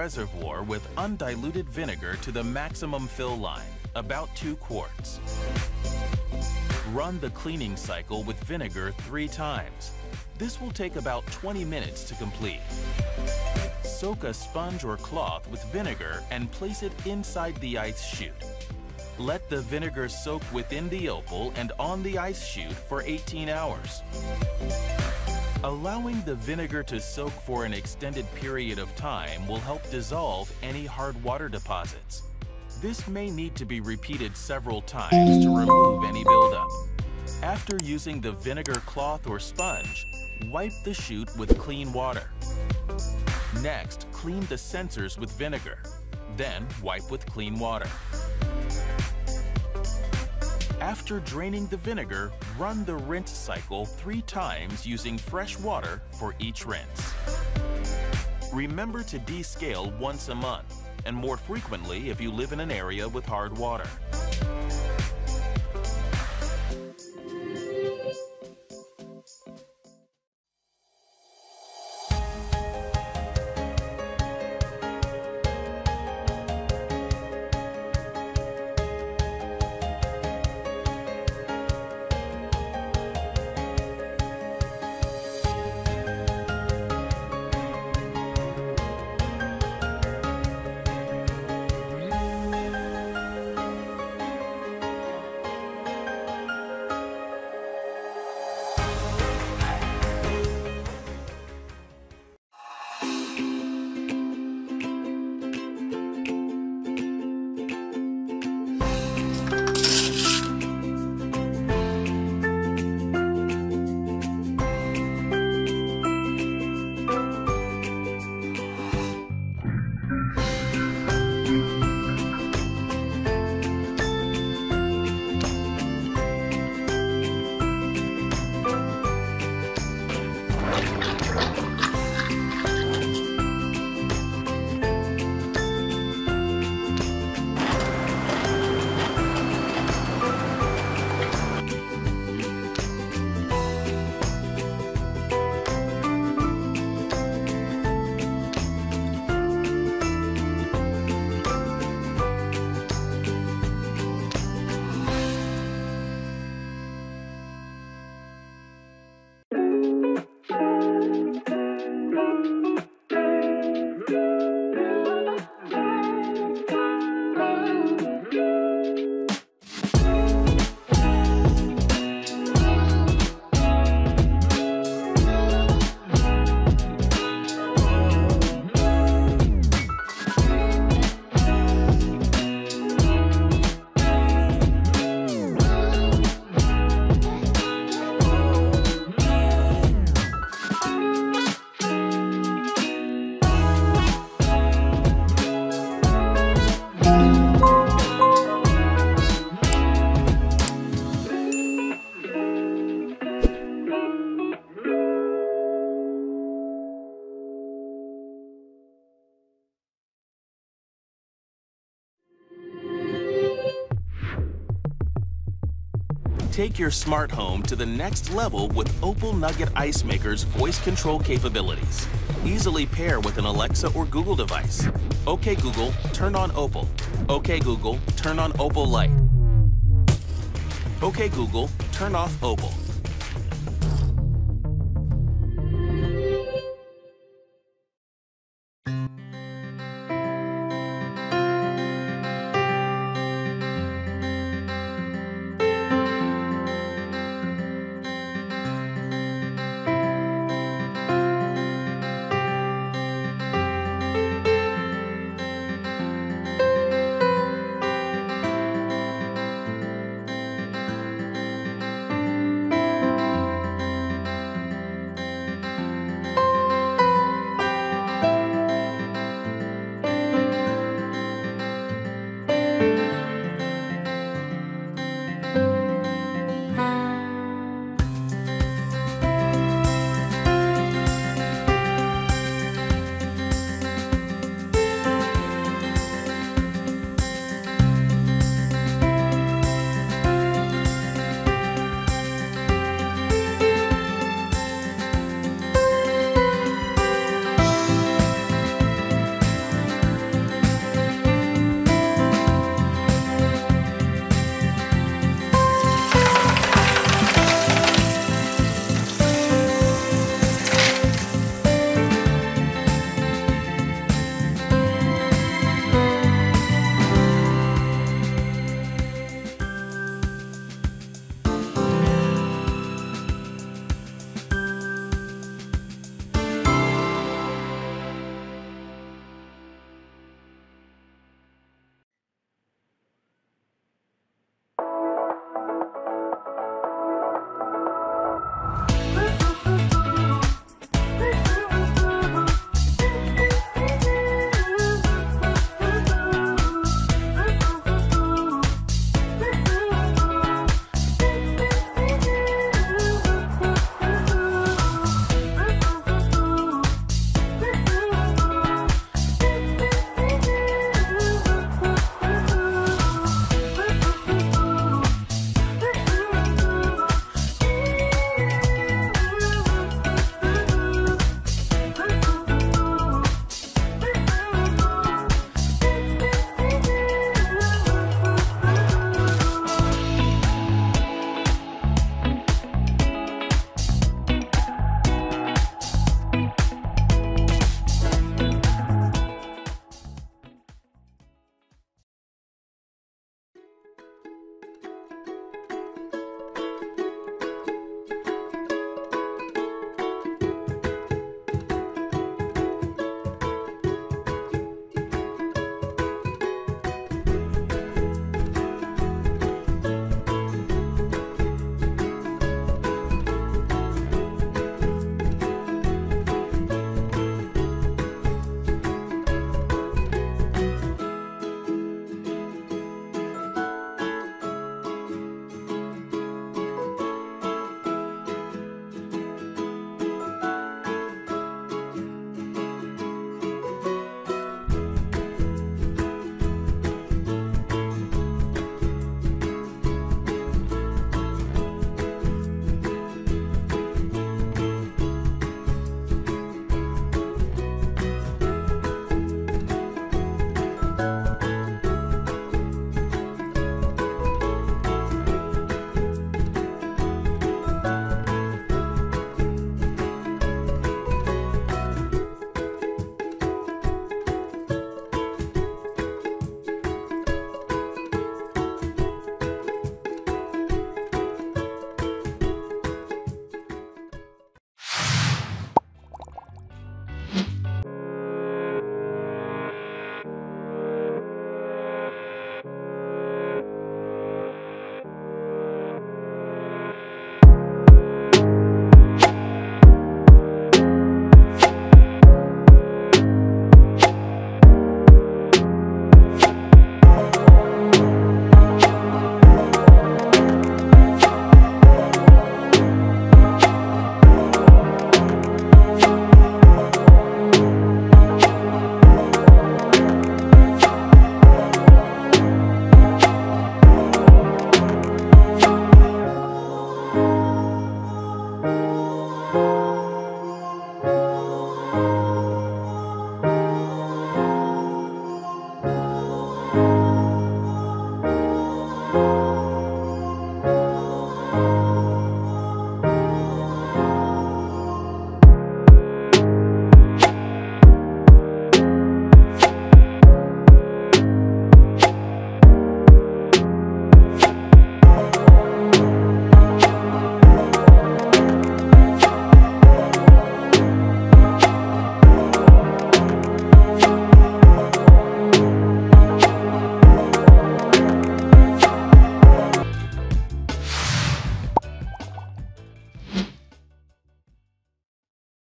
reservoir with undiluted vinegar to the maximum fill line, about 2 quarts. Run the cleaning cycle with vinegar three times. This will take about 20 minutes to complete. Soak a sponge or cloth with vinegar and place it inside the ice chute. Let the vinegar soak within the opal and on the ice chute for 18 hours. Allowing the vinegar to soak for an extended period of time will help dissolve any hard water deposits. This may need to be repeated several times to remove any buildup. After using the vinegar cloth or sponge, wipe the chute with clean water. Next, clean the sensors with vinegar. Then wipe with clean water. After draining the vinegar, run the rinse cycle three times using fresh water for each rinse. Remember to descale once a month, and more frequently if you live in an area with hard water. Take your smart home to the next level with Opal Nugget Ice Maker's voice control capabilities. Easily pair with an Alexa or Google device. OK Google, turn on Opal. OK Google, turn on Opal Light. OK Google, turn off Opal.